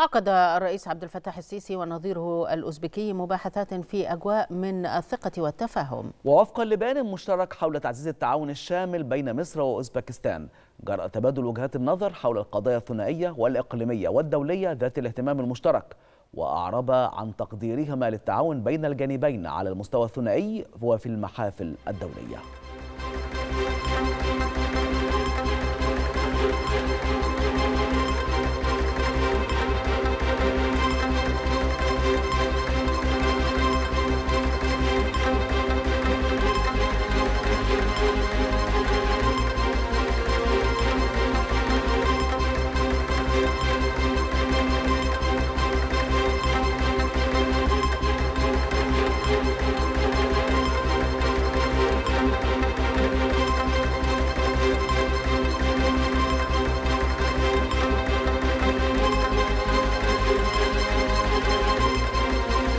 عقد الرئيس عبد الفتاح السيسي ونظيره الأوزبكي مباحثات في أجواء من الثقة والتفاهم. ووفقا لبيان مشترك حول تعزيز التعاون الشامل بين مصر وأوزبكستان. جرى تبادل وجهات النظر حول القضايا الثنائية والإقليمية والدولية ذات الاهتمام المشترك وأعرب عن تقديرهما للتعاون بين الجانبين على المستوى الثنائي وفي المحافل الدولية.